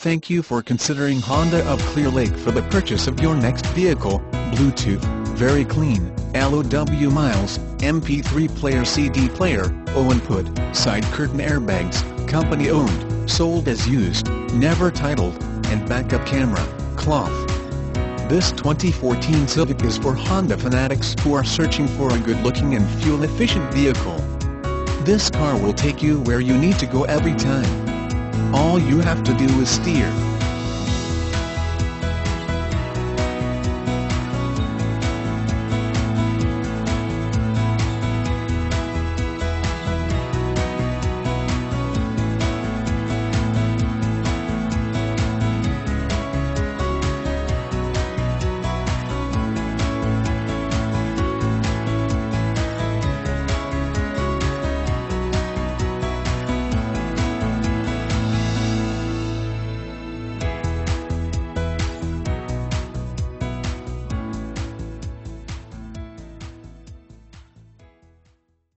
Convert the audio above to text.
Thank you for considering Honda of Clear Lake for the purchase of your next vehicle, Bluetooth, very clean, LOW miles, MP3 player CD player, aux input, side curtain airbags, company owned, sold as used, never titled, and backup camera, cloth. This 2014 Civic is for Honda fanatics who are searching for a good-looking and fuel-efficient vehicle. This car will take you where you need to go every time. All you have to do is steer